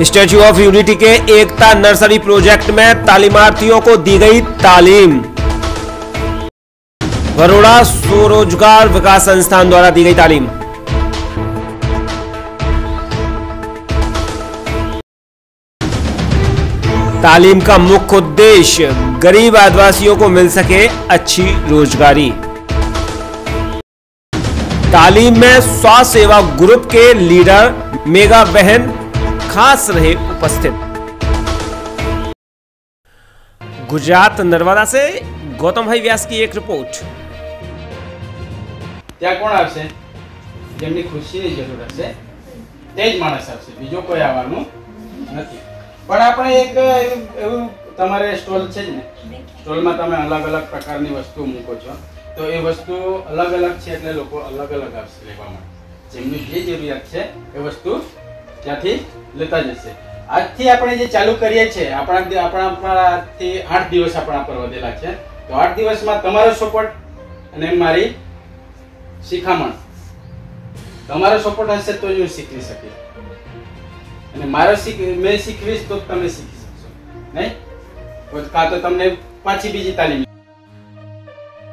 Statue of unity के एकता nursery project में तालीमार्थियों को दी गई तालीम। बड़ोड़ा स्वरोजगार विकास संस्थान द्वारा दी गई तालीम। तालीम का मुख्य उद्देश्य गरीब आदिवासियों को मिल सके अच्छी रोजगारी। तालीम में स्वास्थ्य सेवा ग्रुप के लीडर मेगा बहन ખાસ રહે ઉપસ્થિત. ગુજરાત નર્મદા સે ગૌતમભાઈ વ્યાસ કી એક રિપોર્ટ ત્યાં કોણ આવશે? જેમની ખુશીની જરૂર હશે, તે જ માણસ આવશે. બીજો કોઈ આવવાનું નથી. પણ આપણે એક, એવું તમારે સ્ટોલ છે જ ને? સ્ટોલમાં તમે અલગ અલગ પ્રકારની વસ્તુ મૂકો છો. તો એ વસ્તુ અલગ અલગ છે એટલે લોકો અલગ અલગ આવશે લેવા માટે. જેમની જે જરૂરિયાત છે એ વસ્તુ ત્યાંથી લેતા જશે. આજથી આપણે જે ચાલુ કરીએ છીએ, આપણા આપણા, આપણાથી આઠ દિવસ આપણા પર વધેલા છે. તો આઠ દિવસમાં તમારો સપોર્ટ અને મારી શિખામણ. તમારો સપોર્ટ હશે તો હું શીખવી શકીશ. અને મારો શીખ, મેં શીખવીશ તો તમે શીખી શકશો. નહીં? કાં તો તમને પાછી બીજી તાલીમ.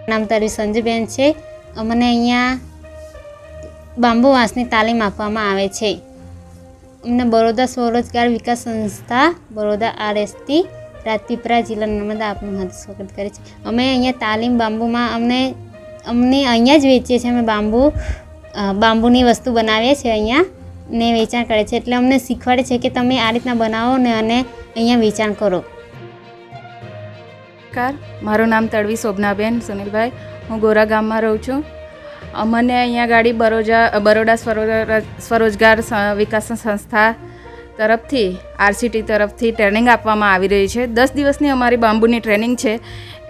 નામ તારી સંજુબેન છે. અમને અહીંયા બાંબુ વાંસની તાલીમ આપવામાં આવે છે. અમને બરોડા સ્વરોજગાર વિકાસ સંસ્થા બરોડા આરએસટી રાજપીપળા જિલ્લા નર્મદા આપનું હાથ સ્વાગત કરે છે અમે અહીંયા તાલીમ બાંબુમાં અમને અમને અહીંયા જ વેચીએ છીએ અમે બાંબુ બાંબુની વસ્તુ બનાવીએ છીએ અહીંયા ને વેચાણ કરે છે એટલે અમને શીખવાડે છે કે તમે આ રીતના બનાવો ને અને અહીંયા વેચાણ કરો નમસ્કાર મારું નામ તડવી શોભનાબેન સુનિલભાઈ હું ગોરા ગામમાં રહું છું અમને અહીંયા ગાડી બરોજા બરોડા સ્વરો સ્વરોજગાર વિકાસ સંસ્થા તરફથી આરસીટી તરફથી ટ્રેનિંગ આપવામાં આવી રહી છે. દસ દિવસની અમારી બાંબુની ટ્રેનિંગ છે.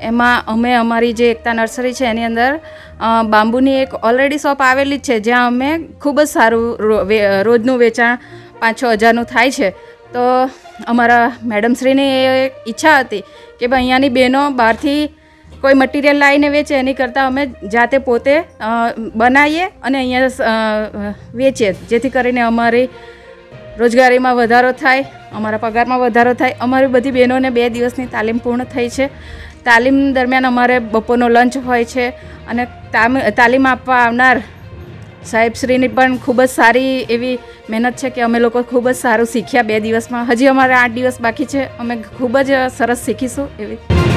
એમાં અમે અમારી જે એકતા નર્સરી છે, એની અંદર બાંબુની એક ઓલરેડી શોપ આવેલી જ છે, જ્યાં અમે ખૂબ જ સારું રોજનું વેચાણ પાંચ છ હજારનું થાય છે. તો અમારા મેડમશ્રીની એ ઈચ્છા હતી કે ભાઈ અહીંયાની બહેનો બહારથી કોઈ મટીરિયલ લાવીને વેચે, એની કરતાં અમે જાતે પોતે બનાવીએ અને અહીંયા વેચીએ. જેથી કરીને અમારી રોજગારીમાં વધારો થાય, અમારા પગારમાં વધારો થાય. અમારી બધી બહેનોને બે દિવસની તાલીમ પૂર્ણ થઈ છે. તાલીમ દરમિયાન અમારે બપોરનો લંચ હોય છે અને તાલીમ આપવા આવનાર સાહેબશ્રીની પણ ખૂબ જ સારી એવી મહેનત છે કે અમે લોકો ખૂબ જ સારું શીખ્યા બે દિવસમાં. હજી અમારે આઠ દિવસ બાકી છે. અમે ખૂબ જ સરસ શીખીશું એવી